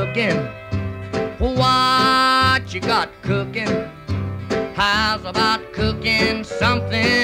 looking. What you got cooking? How's about cooking something